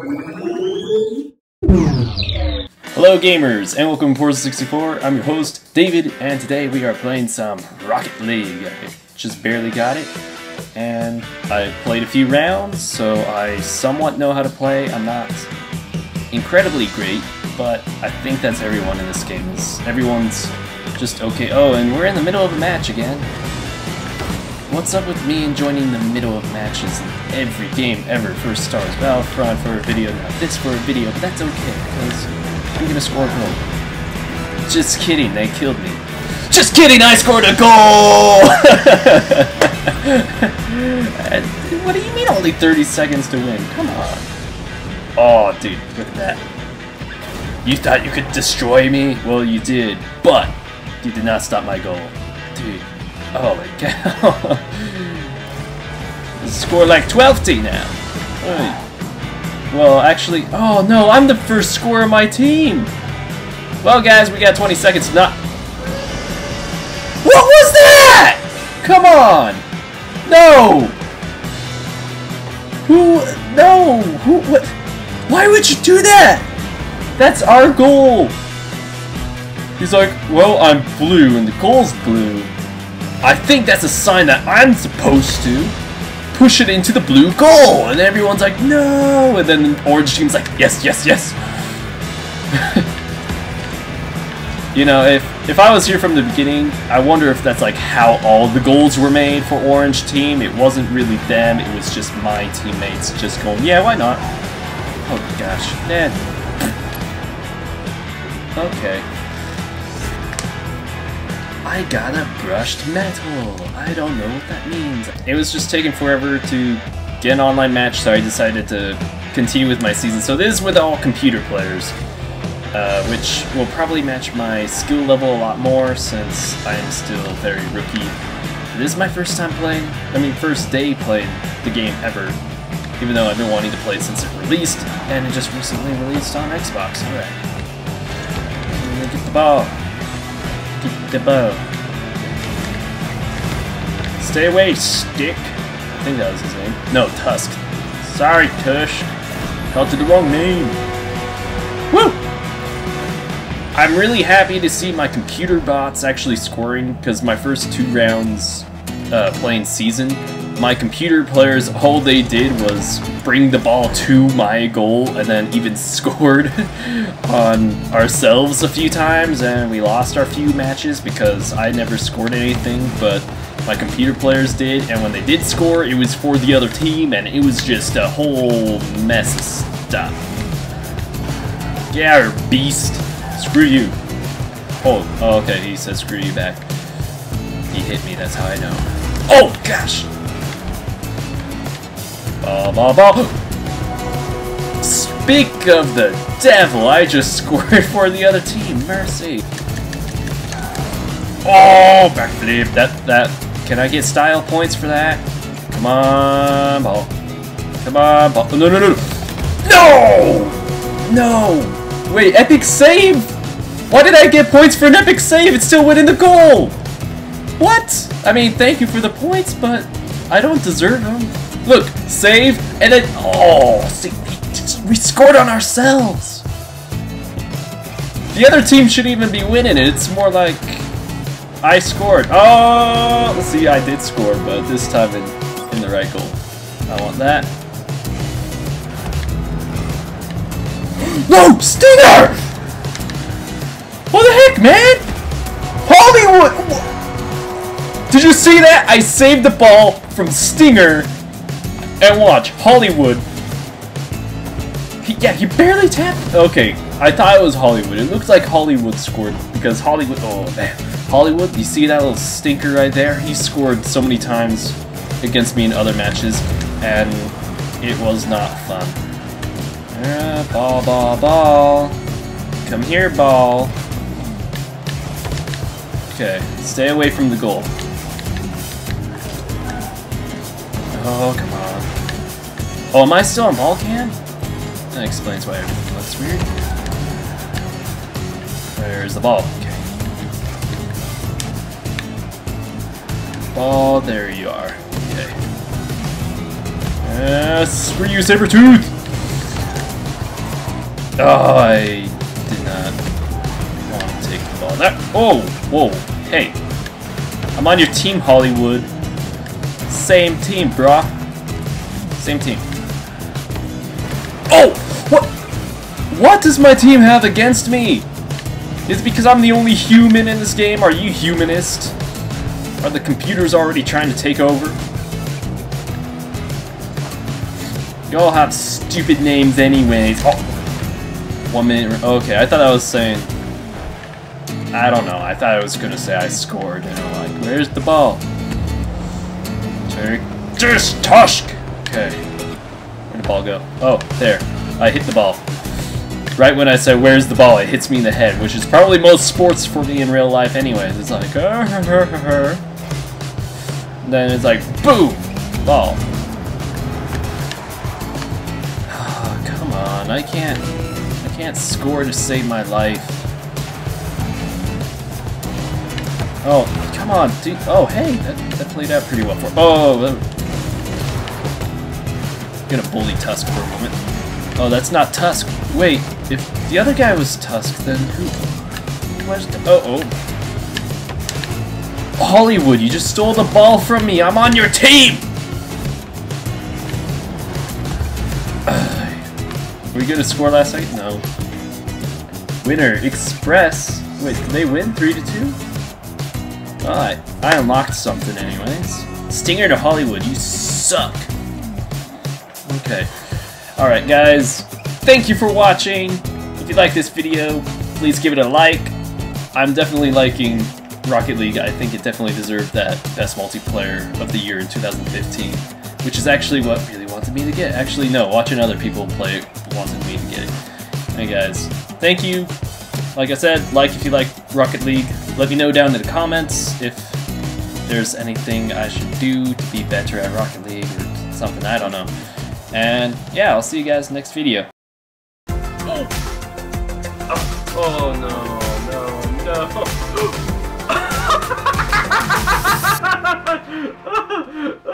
Hello gamers, and welcome to Portal 64. I'm your host, David, and today we are playing some Rocket League. I just barely got it, and I played a few rounds, so I somewhat know how to play. I'm not incredibly great, but I think that's everyone in this game. Is Everyone's just okay. Oh, and we're in the middle of a match again. What's up with me joining the middle of matches in every game ever? First Star Wars Battlefront for a video, now this for a video, but that's okay, because I'm gonna score a goal. Just kidding, they killed me. Just kidding, I scored a goal! what do you mean only 30 seconds to win? Come on. Oh, dude, look at that. You thought you could destroy me? Well, you did, but you did not stop my goal. Dude, Oh my god. Score like 12 T now. Well, actually, oh no, I'm the first scorer of my team. Well, guys, we got 20 seconds. Not. What was that? Come on. No. Who? No. Who? What? Why would you do that? That's our goal. He's like, well, I'm blue and the goal's blue. I think that's a sign that I'm supposed to push it into the blue goal. And everyone's like, no. And then the orange team's like, yes, yes, yes. you know, if, if I was here from the beginning, I wonder if that's like how all the goals were made for orange team. It wasn't really them. It was just my teammates just going, yeah, why not? Oh, gosh. Man. Okay. I got a brushed metal. I don't know what that means. It was just taking forever to get an online match, so I decided to continue with my season. So this is with all computer players, uh, which will probably match my skill level a lot more since I am still very rookie. This is my first time playing, I mean first day playing the game ever, even though I've been wanting to play it since it released, and it just recently released on Xbox. Alright. Get the ball. The bow. Stay away, Stick. I think that was his name. No, Tusk. Sorry, Tush. Called you the wrong name. Woo! I'm really happy to see my computer bots actually scoring, because my first two rounds uh, playing Season, my computer players, all they did was bring the ball to my goal and then even scored on ourselves a few times and we lost our few matches because I never scored anything but my computer players did and when they did score it was for the other team and it was just a whole mess of stuff. Yeah, beast. Screw you. Oh, okay, he says screw you back. He hit me, that's how I know. Oh, gosh! Ba ba ba! Speak of the devil, I just scored for the other team. Mercy. Oh, backflip. That, that. Can I get style points for that? Come on, ball. Come on, ball. No, no, no, no. No! No! Wait, epic save? Why did I get points for an epic save? It still went in the goal! What? I mean, thank you for the points, but I don't deserve them. Look, save, and then, oh, see, we scored on ourselves. The other team shouldn't even be winning it. It's more like I scored. Oh, see, I did score, but this time in, in the right goal. I want that. No, Stinger! What the heck, man? Hollywood! Did you see that? I saved the ball from Stinger. And watch, Hollywood. He, yeah, he barely tapped. Okay, I thought it was Hollywood. It looks like Hollywood scored because Hollywood. Oh man, Hollywood. You see that little stinker right there? He scored so many times against me in other matches, and it was not fun. Uh, ball, ball, ball. Come here, ball. Okay, stay away from the goal. Oh, come on. Oh, am I still on ball cam? That explains why everything looks weird. There's the ball. Okay. Ball, there you are. Okay. Yes, screw you, Sabretooth! Oh, I did not want to take the ball. That. Oh, whoa. Hey. I'm on your team, Hollywood. Same team, brah. Same team. What does my team have against me? Is it because I'm the only human in this game? Are you humanist? Are the computers already trying to take over? You all have stupid names anyways. Oh. One minute. Okay, I thought I was saying... I don't know. I thought I was going to say I scored. And I'm like, where's the ball? Take this, Tusk! Okay. Where'd the ball go? Oh, there. I hit the ball. Right when I say, where's the ball, it hits me in the head, which is probably most sports for me in real life anyways. It's like, uh, her, her, her. then it's like, boom! Ball. Oh, come on, I can't, I can't score to save my life. Oh, come on, dude. Oh, hey, that, that played out pretty well for. Oh, I'm gonna bully Tusk for a moment. Oh, that's not Tusk. Wait, if the other guy was Tusk, then who? was oh, oh. Hollywood, you just stole the ball from me. I'm on your team. Were we gonna score last night? No. Winner Express. Wait, did they win three to two? Oh, I, I unlocked something anyways. Stinger to Hollywood, you suck. Okay. Alright guys, thank you for watching. If you like this video, please give it a like. I'm definitely liking Rocket League. I think it definitely deserved that Best Multiplayer of the Year in 2015, which is actually what really wanted me to get. Actually, no, watching other people play wanted me to get it. Hey guys, thank you. Like I said, like if you like Rocket League. Let me know down in the comments if there's anything I should do to be better at Rocket League or something, I don't know. And yeah, I'll see you guys next video. Oh no, no, no.